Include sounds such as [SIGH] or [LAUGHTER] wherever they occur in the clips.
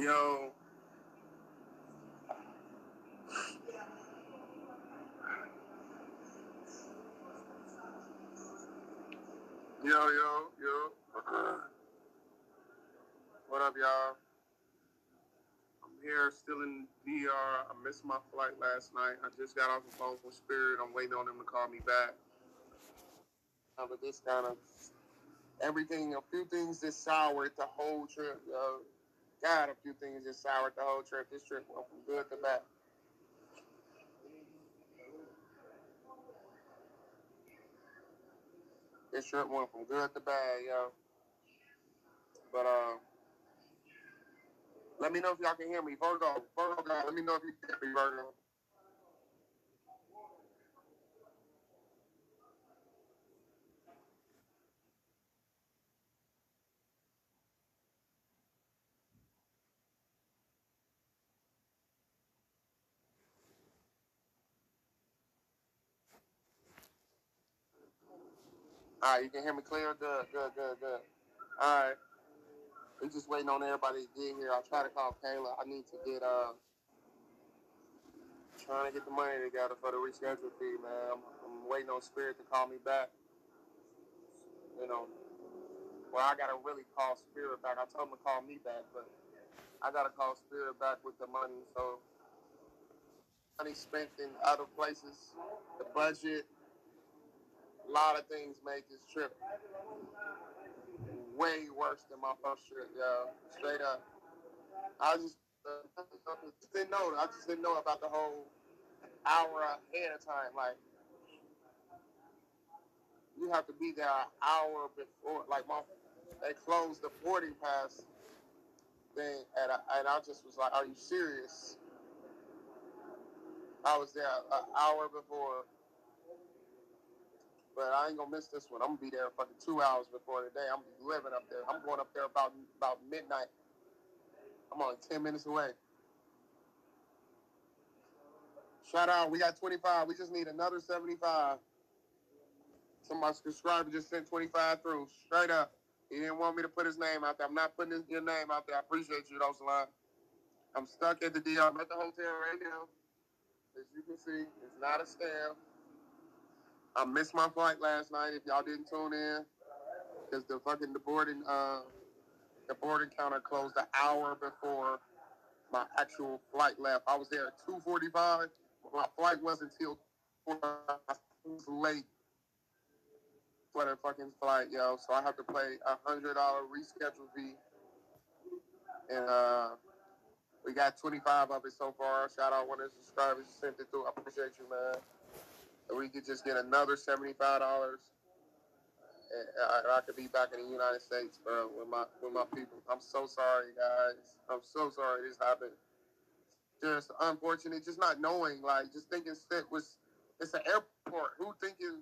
Yo. Yo, yo, yo. what up, y'all? I'm here still in DR. I missed my flight last night. I just got off the phone with Spirit. I'm waiting on them to call me back. Uh, but this kind of everything, a few things just soured the whole trip. Yo. God, a few things just soured the whole trip. This trip went from good to bad. This trip went from good to bad, yo. But uh, let me know if y'all can hear me. Virgo, Virgo, let me know if you can hear me, Virgo. All right, you can hear me clear? Good, good, good, good. All right. We're just waiting on everybody to get here. I'll try to call Kayla. I need to get uh trying to get the money together for the reschedule fee, man. I'm, I'm waiting on Spirit to call me back. You know, well, I gotta really call Spirit back. I told him to call me back, but I gotta call Spirit back with the money. So money spent in other places, the budget, a lot of things made this trip way worse than my first trip, yo. Straight up. I just, uh, didn't know. I just didn't know about the whole hour ahead of time. Like, you have to be there an hour before. Like, my they closed the boarding pass thing, and I, and I just was like, "Are you serious?" I was there an hour before but I ain't gonna miss this one. I'm gonna be there fucking two hours before the day. I'm living up there. I'm going up there about about midnight. I'm only ten minutes away. Shout out, we got 25. We just need another 75. Somebody subscriber just sent 25 through. Straight up. He didn't want me to put his name out there. I'm not putting his, your name out there. I appreciate you, though, Salon. I'm stuck at the DR. I'm at the hotel right now. As you can see, it's not a scam. I missed my flight last night. If y'all didn't tune in, because the fucking the boarding uh the boarding counter closed an hour before my actual flight left. I was there at two forty five. My flight wasn't until was late for the fucking flight, yo. So I have to pay a hundred dollar reschedule fee, and uh. We got 25 of it so far. Shout out one of the subscribers who sent it through. I appreciate you, man we could just get another seventy-five dollars, and uh, I, I, could be back in the United States, bro, with my with my people. I'm so sorry, guys. I'm so sorry this happened. Just unfortunate, just not knowing, like, just thinking it was it's an airport. Who thinking?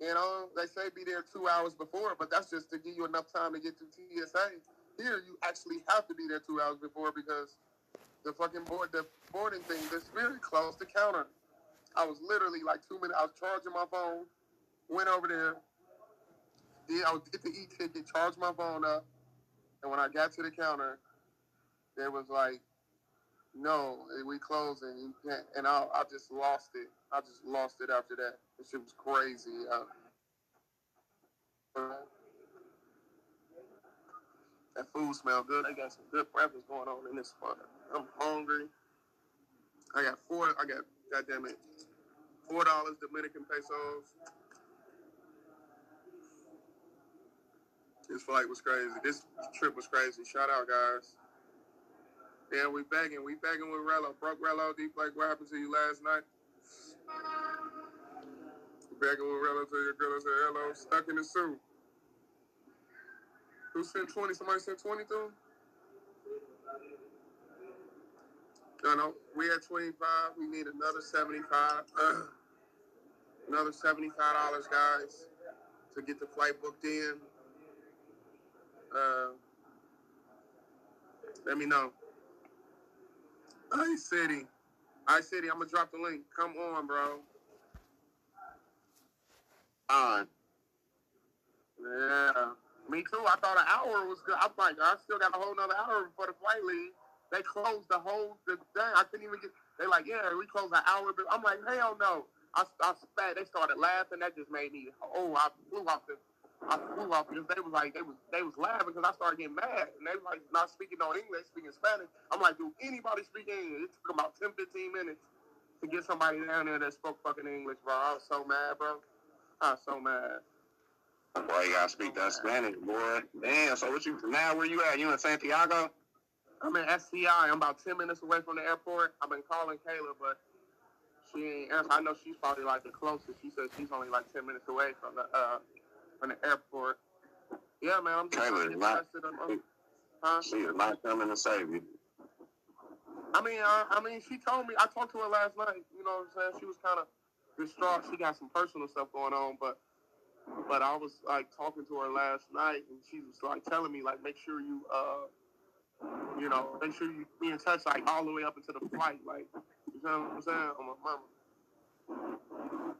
You know, they say be there two hours before, but that's just to give you enough time to get to TSA. Here, you actually have to be there two hours before because the fucking board, the boarding thing, is very close to counter. I was literally like two minutes. I was charging my phone, went over there, did I get the e-ticket, charged my phone up, and when I got to the counter, there was like, no, we closing. You can't. And I, I just lost it. I just lost it after that. This shit was crazy. Uh, that food smell good. They got some good breakfast going on in this spot. I'm hungry. I got four. I got God damn it. Four dollars Dominican pesos. This flight was crazy. This trip was crazy. Shout out, guys. Yeah, we begging. We begging with Rello. Broke Rello. Deep like what happened to you last night? Begging with Rello to your girl said hello. Stuck in the suit. Who sent 20? Somebody sent 20 through? No, no, we at 25. We need another 75. [CLEARS THROAT] another $75, guys, to get the flight booked in. Uh, let me know. I City. I City, I'm going to drop the link. Come on, bro. On. Yeah. Me too. I thought an hour was good. I'm like, I still got a whole nother hour before the flight leave. They closed the whole the thing. I couldn't even get. They like, yeah, we closed an hour. But I'm like, hell no. I, I spat. They started laughing. That just made me. Oh, I flew off the. I flew off because they was like they was they was laughing because I started getting mad and they was like not speaking no English, speaking Spanish. I'm like, do anybody speak English? It took about 10, 15 minutes to get somebody down there that spoke fucking English, bro. I was so mad, bro. I was so mad. Boy, you gotta speak that Spanish, boy. Damn. So what you now? Where you at? You in Santiago? I'm in SCI. I'm about 10 minutes away from the airport. I've been calling Kayla, but she ain't answer. I know she's probably like the closest. She said she's only like 10 minutes away from the uh from the airport. Yeah, man. I'm just Kayla not- tested. I'm- I'm- huh? She is not coming to save you. I mean, uh, I mean, she told me. I talked to her last night. You know what I'm saying? She was kind of distraught. She got some personal stuff going on, but but I was like talking to her last night, and she was like telling me like, make sure you uh, you know, make sure you be in touch like all the way up into the flight, like you know what I'm saying? On my mama.